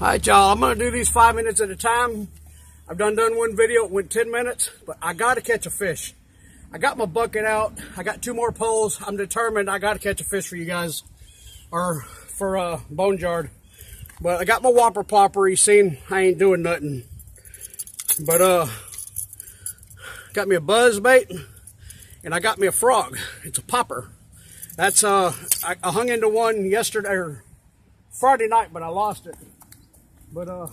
All right, y'all, I'm going to do these five minutes at a time. I've done done one video, it went 10 minutes, but I got to catch a fish. I got my bucket out. I got two more poles. I'm determined I got to catch a fish for you guys, or for uh, Boneyard. But I got my whopper plopper. You seen I ain't doing nothing. But uh, got me a buzz bait, and I got me a frog. It's a popper. That's uh, I, I hung into one yesterday or Friday night, but I lost it. But uh,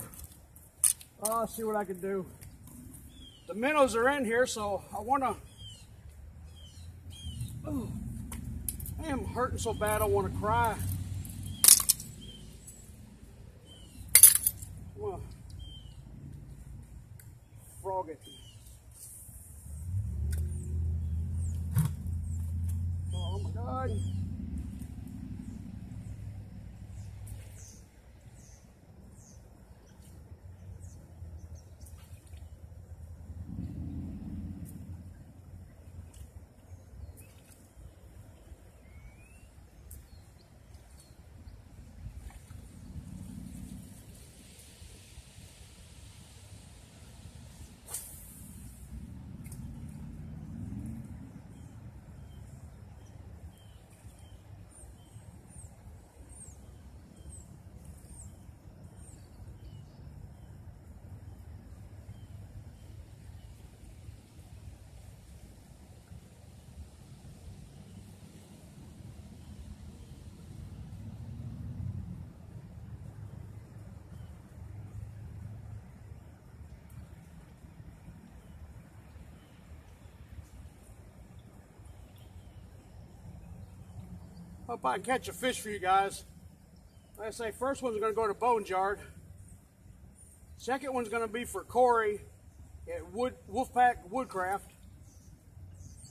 I'll see what I can do. The minnows are in here, so I want to. Oh, I am hurting so bad I want to cry. Well, frog it. Oh my God. Hope I can catch a fish for you guys. Like I say, first one's going to go to Boneyard. Second one's going to be for Kory at Wood Wolfpack Woodcraft.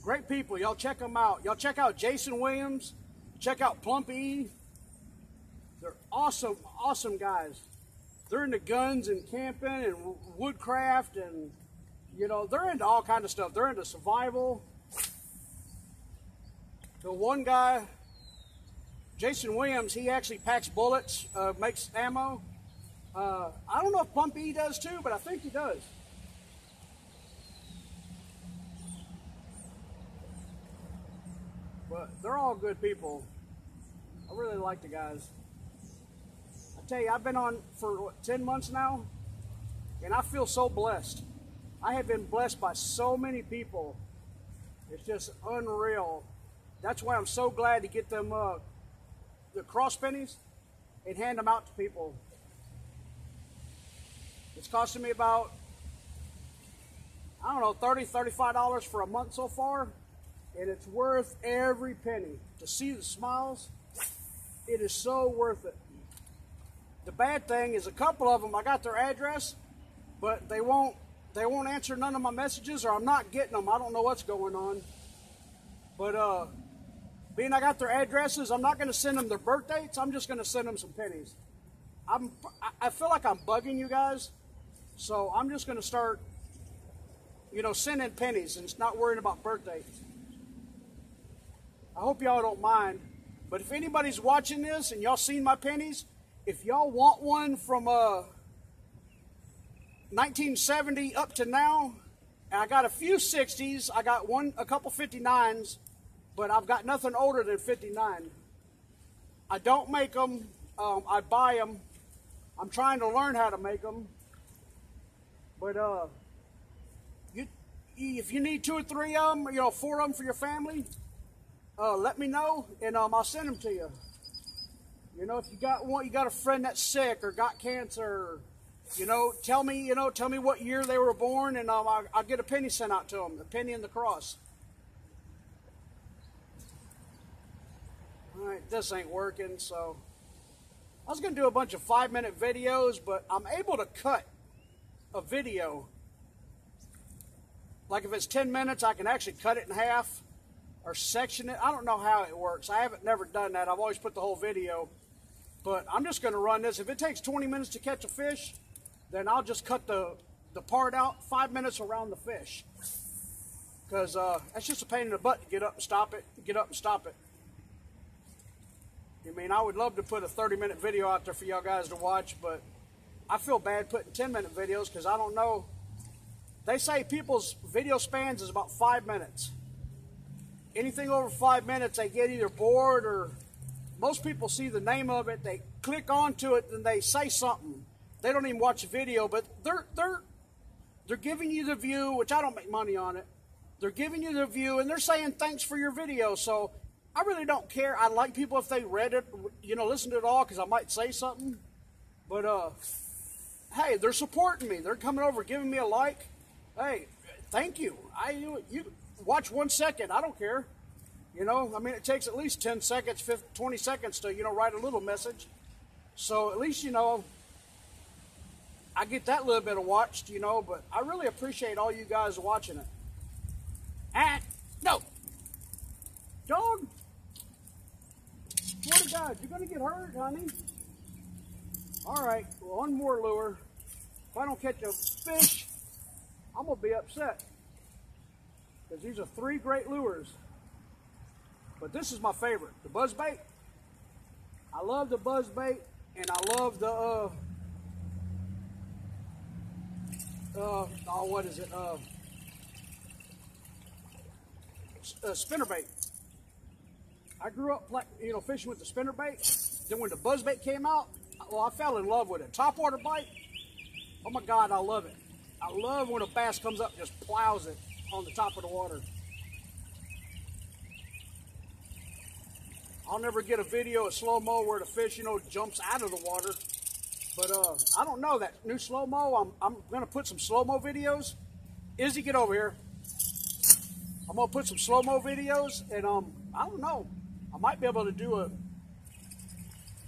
Great people. Y'all check them out. Y'all check out Jason Williams. Check out Plumpy. They're awesome, awesome guys. They're into guns and camping and woodcraft and, you know, they're into all kind of stuff. They're into survival. The one guy Jason Williams, he actually packs bullets, uh, makes ammo. Uh, I don't know if Pumpy does too, but I think he does. But they're all good people. I really like the guys. I tell you, I've been on for what, 10 months now, and I feel so blessed. I have been blessed by so many people. It's just unreal. That's why I'm so glad to get them uh, the cross pennies and hand them out to people. It's costing me about, I don't know, 30 $35 for a month so far. And it's worth every penny. To see the smiles, it is so worth it. The bad thing is a couple of them, I got their address, but they won't they won't answer none of my messages or I'm not getting them. I don't know what's going on. But uh, being I got their addresses, I'm not going to send them their birth dates. I'm just going to send them some pennies. I'm, I feel like I'm bugging you guys, so I'm just going to start, you know, sending pennies and not worrying about birth dates. I hope y'all don't mind, but if anybody's watching this and y'all seen my pennies, if y'all want one from uh, 1970 up to now, and I got a few 60s, I got one, a couple 59s, but I've got nothing older than 59. I don't make them. Um, I buy them. I'm trying to learn how to make them. But uh, you, if you need two or three of them, you know, four of them for your family, uh, let me know and um, I'll send them to you. You know, if you got one, you got a friend that's sick or got cancer, you know, tell me, you know, tell me what year they were born, and um, I'll, I'll get a penny sent out to them, the penny and the cross. This ain't working, so I was going to do a bunch of five minute videos, but I'm able to cut a video. Like if it's 10 minutes, I can actually cut it in half or section it. I don't know how it works. I haven't never done that. I've always put the whole video. But I'm just going to run this. If it takes 20 minutes to catch a fish, then I'll just cut the, the part out, five minutes around the fish. Because uh, that's just a pain in the butt to get up and stop it, get up and stop it. I mean, I would love to put a 30 minute video out there for y'all guys to watch, but I feel bad putting 10 minute videos because I don't know. They say people's video spans is about five minutes. Anything over five minutes, they get either bored or most people see the name of it, they click onto it, and they say something. They don't even watch the video, but they're they're they're giving you the view, which I don't make money on it. They're giving you the view, and they're saying thanks for your video. So I really don't care. I like people if they read it, you know, listen to it all because I might say something. But uh, hey, they're supporting me. They're coming over, giving me a like. Hey, thank you. I you, you watch one second. I don't care. You know, I mean, it takes at least 10 seconds, 50, 20 seconds to, you know, write a little message. So at least, you know, I get that little bit of watched, you know, but I really appreciate all you guys watching it. And, no. Dog. Swear to God, you're going to get hurt, honey. All right, well, one more lure. If I don't catch a fish, I'm going to be upset. Because these are three great lures. But this is my favorite, the buzz bait. I love the buzz bait, and I love the uh, uh, oh, what is it? Uh, uh, spinner bait. I grew up, you know, fishing with the spinner bait. Then when the buzz bait came out, well, I fell in love with it. Top water bite. Oh my God, I love it. I love when a bass comes up and just plows it on the top of the water. I'll never get a video of slow-mo where the fish, you know, jumps out of the water. But uh, I don't know, that new slow-mo, I'm, I'm going to put some slow-mo videos. Izzy, get over here. I'm going to put some slow-mo videos, and um, I don't know. I might be able to do a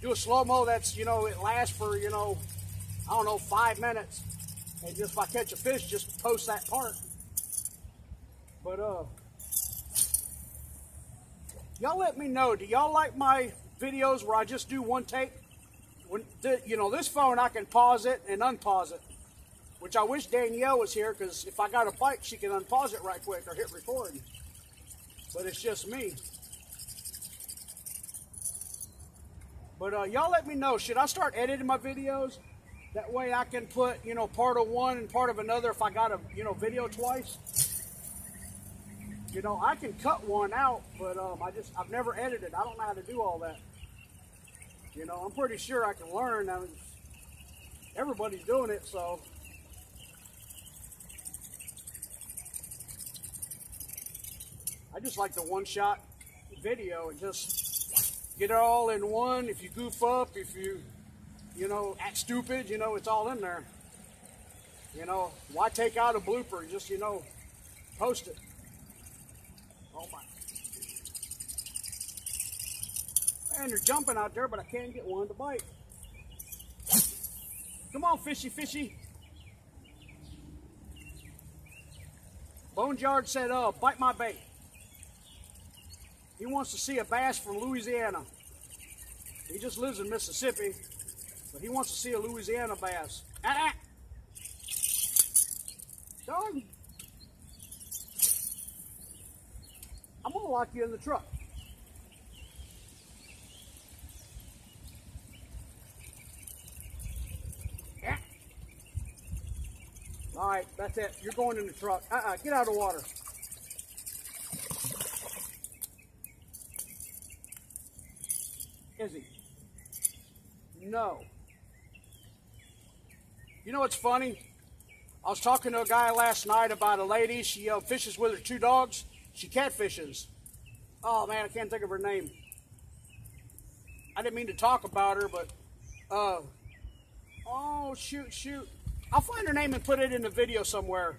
do a slow-mo that's, you know, it lasts for, you know, I don't know, five minutes. And just if I catch a fish, just post that part. But uh, y'all let me know. Do y'all like my videos where I just do one take? When you know this phone, I can pause it and unpause it, which I wish Danielle was here because if I got a bike, she can unpause it right quick or hit record. But it's just me. But uh, y'all let me know. Should I start editing my videos? That way I can put, you know, part of one and part of another if I got a, you know, video twice. You know, I can cut one out, but um, I just, I've never edited. I don't know how to do all that. You know, I'm pretty sure I can learn. I mean, everybody's doing it, so. I just like the one-shot video and just get it all in one. If you goof up, if you, you know, act stupid, you know, it's all in there. You know, why take out a blooper? Just, you know, post it. Oh my. Man, they're jumping out there, but I can't get one to bite. Come on, fishy, fishy. Boneyard said, uh, bite my bait. He wants to see a bass from Louisiana. He just lives in Mississippi, but he wants to see a Louisiana bass. Ah. Dog. I'm gonna lock you in the truck. Yeah. All right, that's it. You're going in the truck. Uh-uh, get out of the water. Is he? No. You know what's funny? I was talking to a guy last night about a lady. She uh, fishes with her two dogs. She catfishes. Oh man, I can't think of her name. I didn't mean to talk about her, but uh, oh shoot, shoot. I'll find her name and put it in the video somewhere.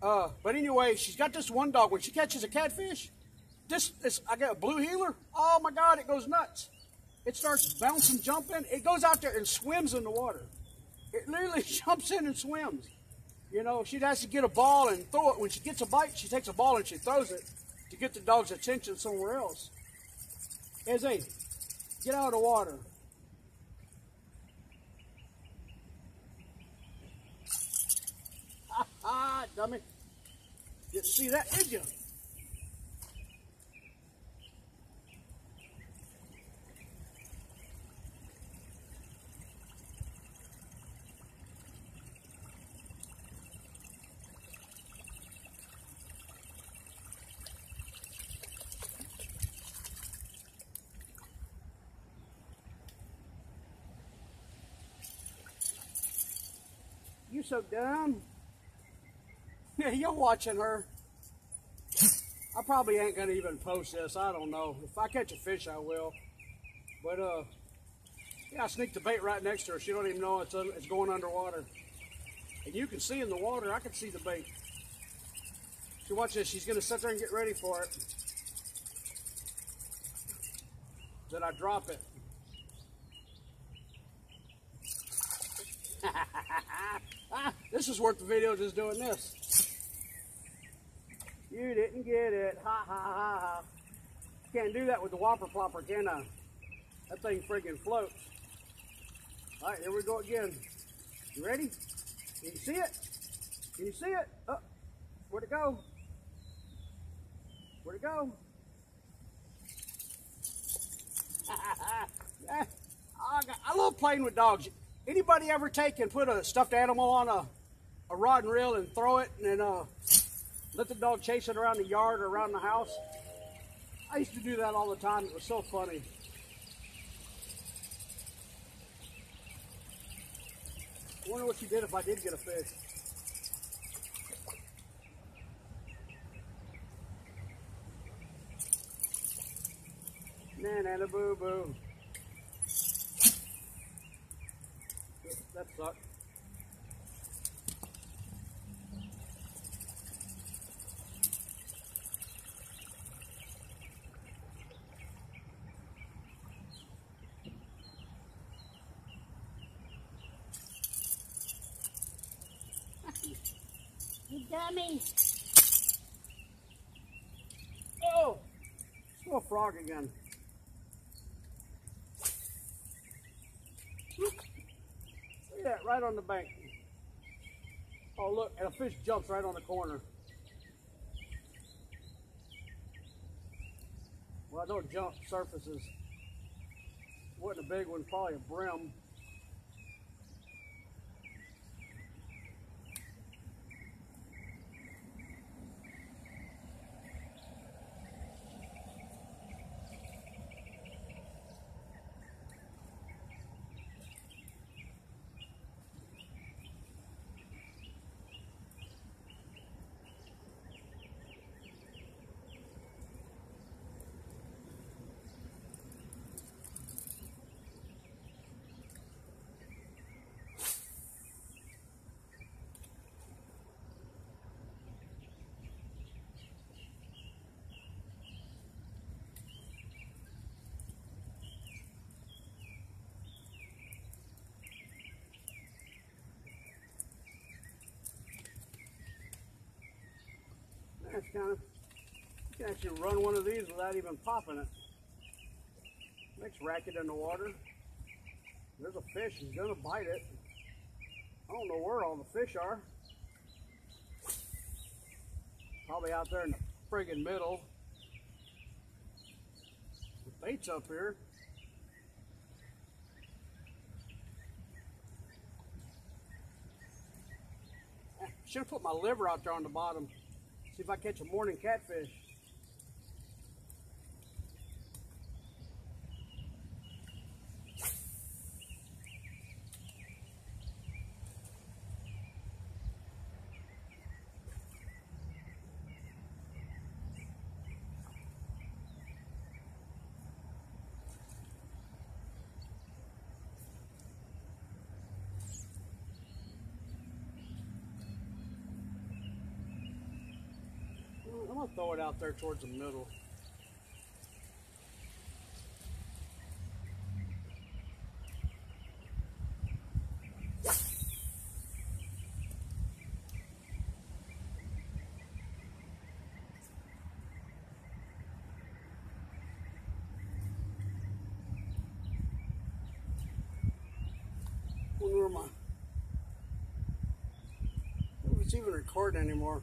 Uh, but anyway, she's got this one dog. When she catches a catfish, this is I got a blue heeler. Oh my God, it goes nuts. It starts bouncing, jumping. It goes out there and swims in the water. It literally jumps in and swims. You know, she has to get a ball and throw it. When she gets a bite, she takes a ball and she throws it to get the dog's attention somewhere else. Izzy, get out of the water. Ha ha, dummy. Didn't see that, did you? You so dumb. Yeah, you're watching her. I probably ain't gonna even post this. I don't know. If I catch a fish, I will. But uh, yeah, I sneaked the bait right next to her. She don't even know it's it's going underwater. And you can see in the water. I can see the bait. She watch this. She's gonna sit there and get ready for it. Then I drop it. this is worth the video just doing this. You didn't get it. Ha ha ha ha. Can't do that with the whopper plopper, can I? That thing freaking floats. All right, here we go again. You ready? Can you see it? Can you see it? Oh, where'd it go? Where'd it go? I love playing with dogs. Anybody ever take and put a stuffed animal on a, a rod and reel and throw it and then uh, let the dog chase it around the yard or around the house? I used to do that all the time. It was so funny. I wonder what you did if I did get a fish. Nana boo boo. That. You dummy. Oh! Still a frog again. Look right on the bank. Oh look, and a fish jumps right on the corner. Well, I don't jump surfaces. Wasn't a big one, probably a brim. That's kind of, you can actually run one of these without even popping it. Makes racket in the water. There's a fish, he's gonna bite it. I don't know where all the fish are. Probably out there in the friggin' middle. The bait's up here. Should have put my liver out there on the bottom. See if I catch a morning catfish. I'm gonna throw it out there towards the middle. My I don't if it's even recording anymore.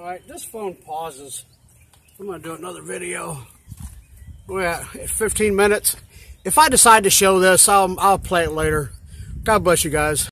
All right, this phone pauses. I'm gonna do another video. We're at 15 minutes. If I decide to show this, I'll, I'll play it later. God bless you guys.